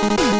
you